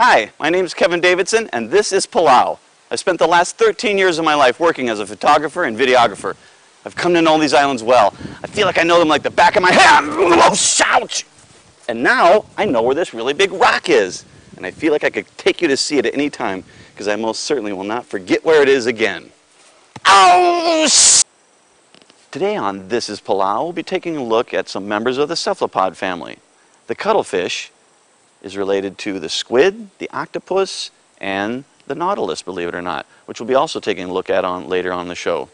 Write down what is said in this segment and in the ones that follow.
Hi, my name is Kevin Davidson, and this is Palau. I've spent the last 13 years of my life working as a photographer and videographer. I've come to know these islands well. I feel like I know them like the back of my hand. Oh! And now I know where this really big rock is. And I feel like I could take you to see it at any time because I most certainly will not forget where it is again. Oh, Ow! Today on This is Palau, we'll be taking a look at some members of the cephalopod family. The cuttlefish is related to the squid, the octopus, and the nautilus, believe it or not, which we'll be also taking a look at on later on the show.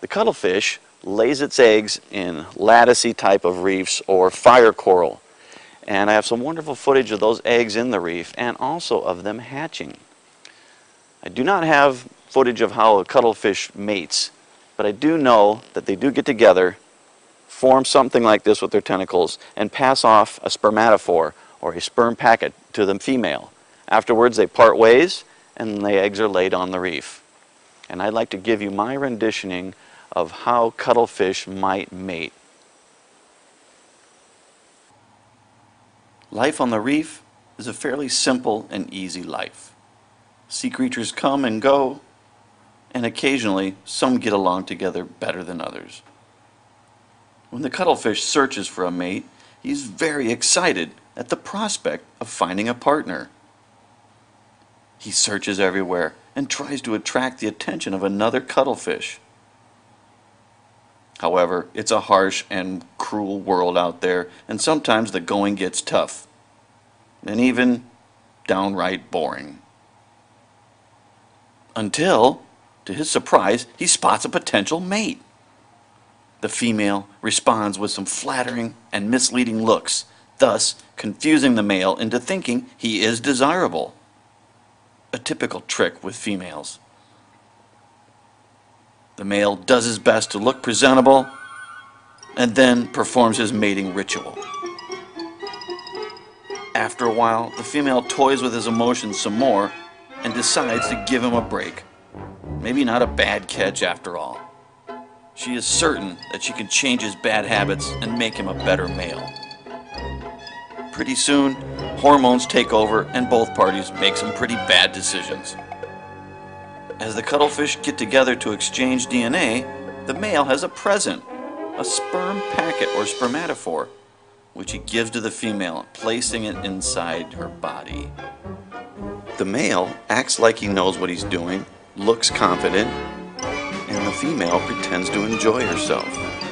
The cuttlefish lays its eggs in latticey type of reefs or fire coral. And I have some wonderful footage of those eggs in the reef and also of them hatching. I do not have footage of how a cuttlefish mates, but I do know that they do get together, form something like this with their tentacles, and pass off a spermatophore or a sperm packet to the female. Afterwards, they part ways and the eggs are laid on the reef. And I'd like to give you my renditioning of how cuttlefish might mate. Life on the reef is a fairly simple and easy life. Sea creatures come and go, and occasionally some get along together better than others. When the cuttlefish searches for a mate, he's very excited at the prospect of finding a partner. He searches everywhere and tries to attract the attention of another cuttlefish. However, it's a harsh and cruel world out there, and sometimes the going gets tough, and even downright boring. Until, to his surprise, he spots a potential mate. The female responds with some flattering and misleading looks, thus confusing the male into thinking he is desirable. A typical trick with females. The male does his best to look presentable and then performs his mating ritual. After a while, the female toys with his emotions some more and decides to give him a break. Maybe not a bad catch after all. She is certain that she can change his bad habits and make him a better male. Pretty soon, hormones take over and both parties make some pretty bad decisions. As the cuttlefish get together to exchange DNA, the male has a present, a sperm packet or spermatophore, which he gives to the female, placing it inside her body. The male acts like he knows what he's doing, looks confident, and the female pretends to enjoy herself.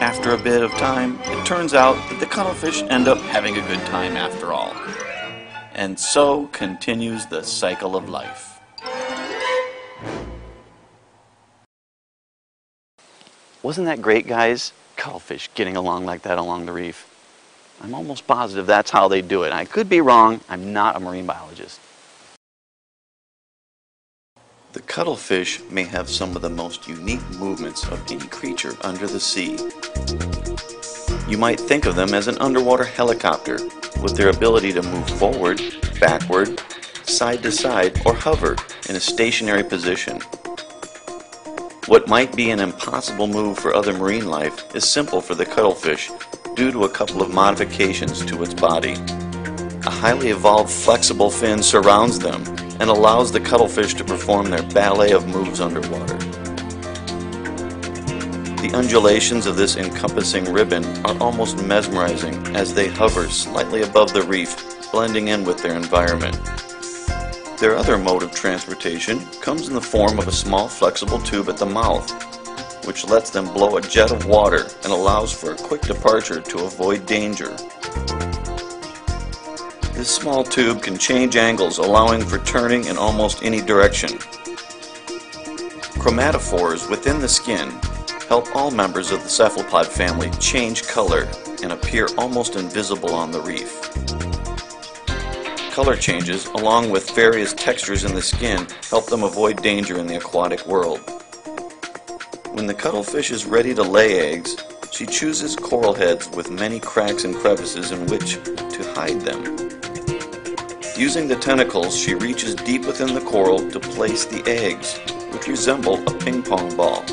After a bit of time, it turns out that the cuttlefish end up having a good time after all. And so continues the cycle of life. Wasn't that great, guys? Cuttlefish getting along like that along the reef. I'm almost positive that's how they do it. I could be wrong. I'm not a marine biologist. The cuttlefish may have some of the most unique movements of any creature under the sea. You might think of them as an underwater helicopter with their ability to move forward, backward, side to side, or hover in a stationary position. What might be an impossible move for other marine life is simple for the cuttlefish due to a couple of modifications to its body. A highly evolved flexible fin surrounds them and allows the cuttlefish to perform their ballet of moves underwater. The undulations of this encompassing ribbon are almost mesmerizing as they hover slightly above the reef, blending in with their environment. Their other mode of transportation comes in the form of a small flexible tube at the mouth, which lets them blow a jet of water and allows for a quick departure to avoid danger. This small tube can change angles allowing for turning in almost any direction. Chromatophores within the skin help all members of the cephalopod family change color and appear almost invisible on the reef color changes, along with various textures in the skin, help them avoid danger in the aquatic world. When the cuttlefish is ready to lay eggs, she chooses coral heads with many cracks and crevices in which to hide them. Using the tentacles, she reaches deep within the coral to place the eggs, which resemble a ping pong ball.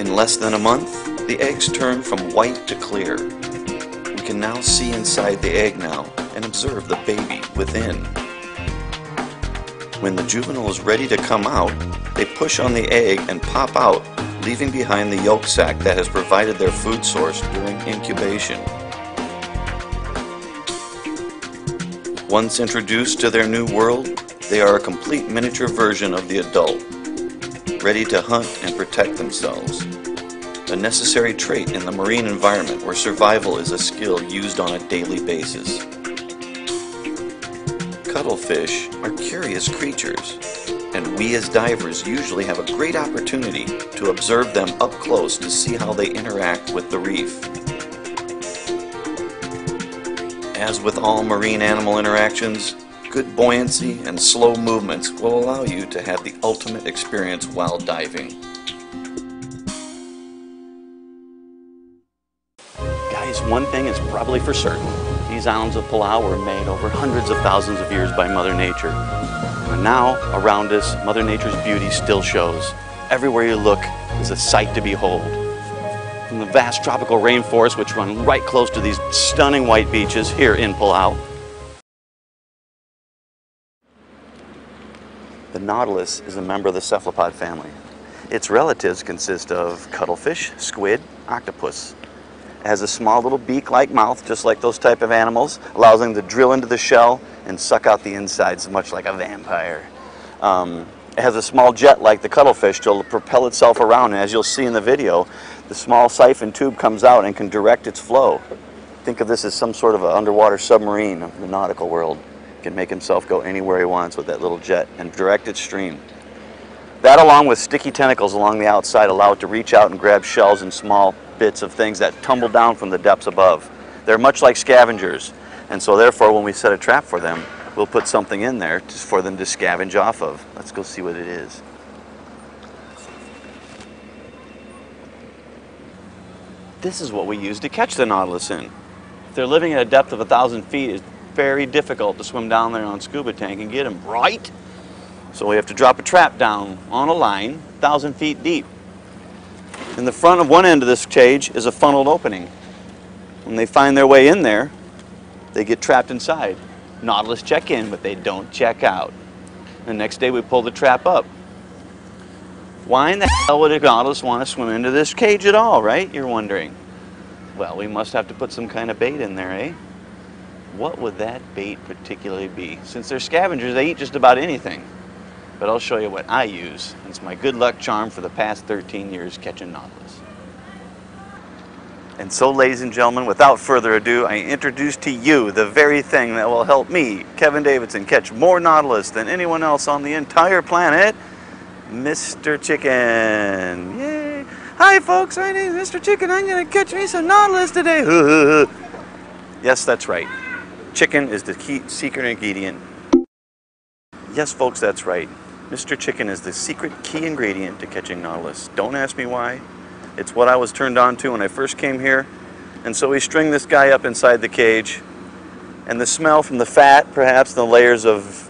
In less than a month, the eggs turn from white to clear. We can now see inside the egg now, and observe the baby within. When the juvenile is ready to come out, they push on the egg and pop out, leaving behind the yolk sac that has provided their food source during incubation. Once introduced to their new world, they are a complete miniature version of the adult, ready to hunt and protect themselves. A necessary trait in the marine environment where survival is a skill used on a daily basis. Cuttlefish are curious creatures, and we as divers usually have a great opportunity to observe them up close to see how they interact with the reef. As with all marine animal interactions, good buoyancy and slow movements will allow you to have the ultimate experience while diving. Guys, one thing is probably for certain. These islands of Palau were made over hundreds of thousands of years by Mother Nature. And now, around us, Mother Nature's beauty still shows. Everywhere you look is a sight to behold. Vast tropical rainforests which run right close to these stunning white beaches here in Palau. The nautilus is a member of the cephalopod family. Its relatives consist of cuttlefish, squid, octopus. It has a small little beak-like mouth, just like those type of animals, allows them to drill into the shell and suck out the insides, much like a vampire. Um, it has a small jet like the cuttlefish to propel itself around, and as you'll see in the video, the small siphon tube comes out and can direct its flow. Think of this as some sort of an underwater submarine of the nautical world. Can make himself go anywhere he wants with that little jet and direct its stream. That along with sticky tentacles along the outside allow it to reach out and grab shells and small bits of things that tumble down from the depths above. They're much like scavengers, and so therefore when we set a trap for them, we'll put something in there just for them to scavenge off of. Let's go see what it is. This is what we use to catch the nautilus in. If they're living at a depth of a thousand feet, it's very difficult to swim down there on scuba tank and get them, right? So we have to drop a trap down on a line, thousand feet deep. In the front of one end of this cage is a funneled opening. When they find their way in there, they get trapped inside. Nautilus check in, but they don't check out. The next day we pull the trap up. Why in the hell would a nautilus want to swim into this cage at all, right? You're wondering. Well, we must have to put some kind of bait in there, eh? What would that bait particularly be? Since they're scavengers, they eat just about anything. But I'll show you what I use. It's my good luck charm for the past 13 years catching nautilus. And so, ladies and gentlemen, without further ado, I introduce to you the very thing that will help me, Kevin Davidson, catch more nautilus than anyone else on the entire planet, Mr. Chicken. Yay! Hi, folks, my name is Mr. Chicken. I'm to catch me some nautilus today. yes, that's right. Chicken is the key secret ingredient. Yes, folks, that's right. Mr. Chicken is the secret key ingredient to catching nautilus. Don't ask me why. It's what I was turned on to when I first came here. And so we string this guy up inside the cage. And the smell from the fat, perhaps the layers of,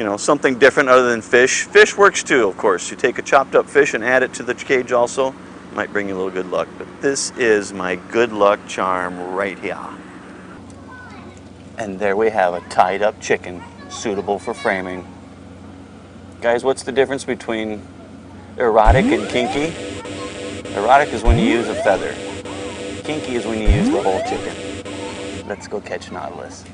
you know, something different other than fish. Fish works too, of course. You take a chopped up fish and add it to the cage also. Might bring you a little good luck. But this is my good luck charm right here. And there we have a tied up chicken suitable for framing. Guys, what's the difference between erotic and kinky? Erotic is when you use a feather. Kinky is when you use the whole chicken. Let's go catch nautilus.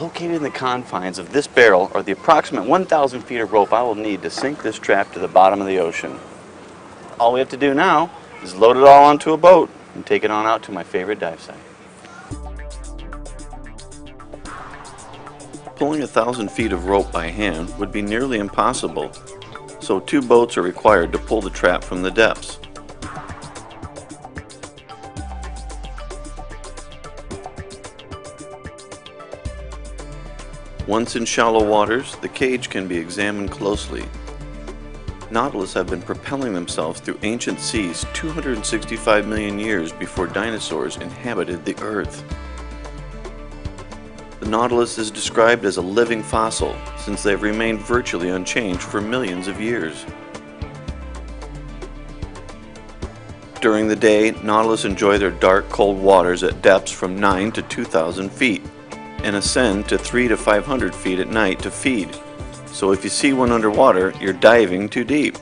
Located in the confines of this barrel are the approximate 1,000 feet of rope I will need to sink this trap to the bottom of the ocean. All we have to do now is load it all onto a boat and take it on out to my favorite dive site. Pulling a thousand feet of rope by hand would be nearly impossible, so two boats are required to pull the trap from the depths. Once in shallow waters, the cage can be examined closely. Nautilus have been propelling themselves through ancient seas 265 million years before dinosaurs inhabited the Earth. The Nautilus is described as a living fossil since they have remained virtually unchanged for millions of years. During the day, Nautilus enjoy their dark, cold waters at depths from 9 to 2,000 feet and ascend to 3 to 500 feet at night to feed. So if you see one underwater, you're diving too deep.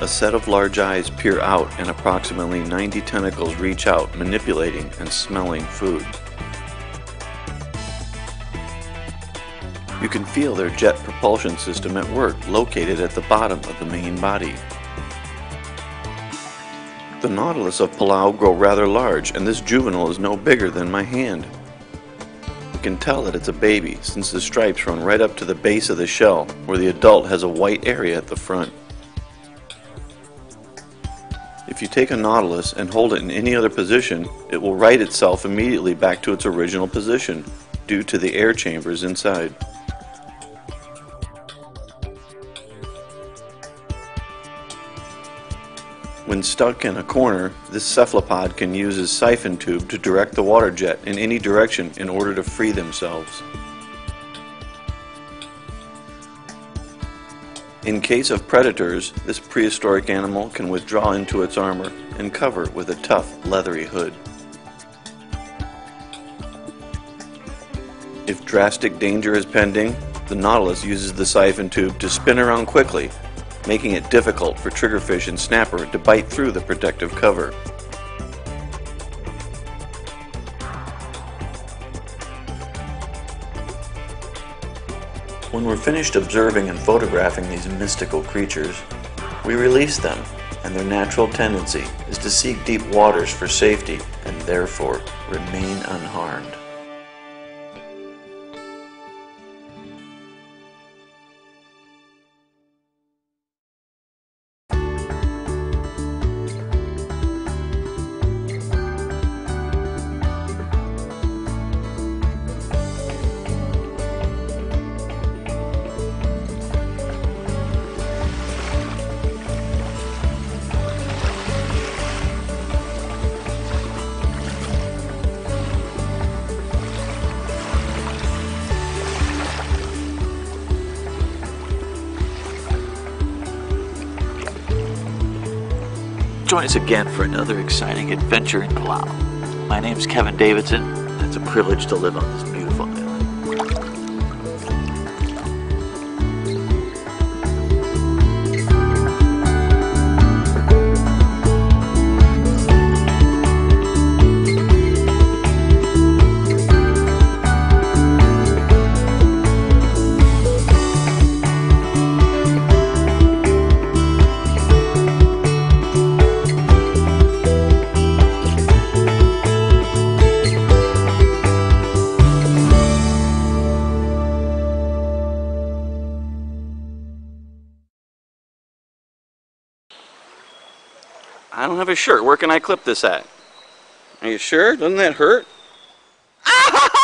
A set of large eyes peer out and approximately 90 tentacles reach out, manipulating and smelling food. You can feel their jet propulsion system at work located at the bottom of the main body. The Nautilus of Palau grow rather large and this juvenile is no bigger than my hand. You can tell that it's a baby since the stripes run right up to the base of the shell where the adult has a white area at the front. If you take a nautilus and hold it in any other position, it will right itself immediately back to its original position due to the air chambers inside. Stuck in a corner, this cephalopod can use its siphon tube to direct the water jet in any direction in order to free themselves. In case of predators, this prehistoric animal can withdraw into its armor and cover with a tough, leathery hood. If drastic danger is pending, the Nautilus uses the siphon tube to spin around quickly, making it difficult for triggerfish and snapper to bite through the protective cover. When we're finished observing and photographing these mystical creatures, we release them, and their natural tendency is to seek deep waters for safety and therefore remain unharmed. Join us again for another exciting adventure in Palau. My name is Kevin Davidson, and it's a privilege to live on this beautiful have a shirt. Where can I clip this at? Are you sure? Doesn't that hurt?